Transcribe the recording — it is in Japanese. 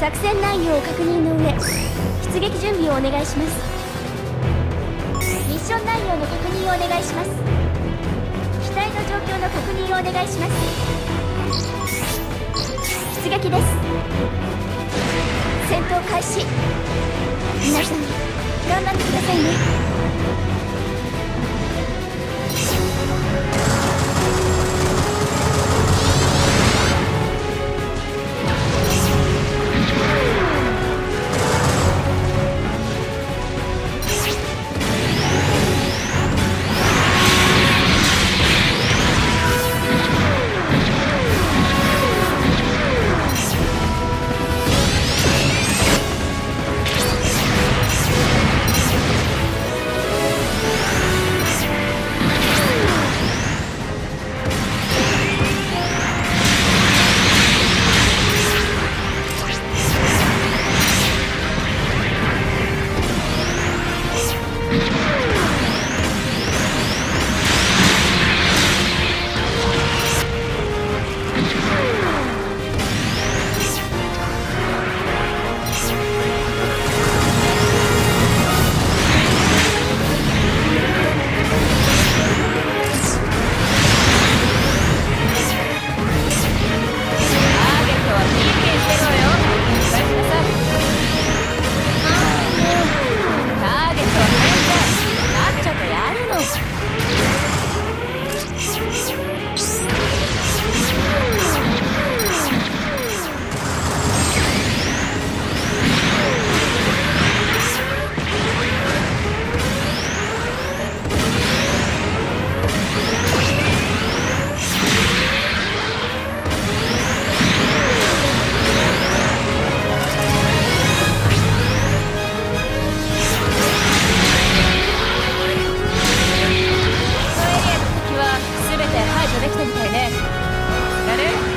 作戦内容を確認の上出撃準備をお願いします。ミッション内容の確認をお願いします。機体の状況の確認をお願いします。出撃です。戦闘開始。皆さん頑張ってくださいね。Ready?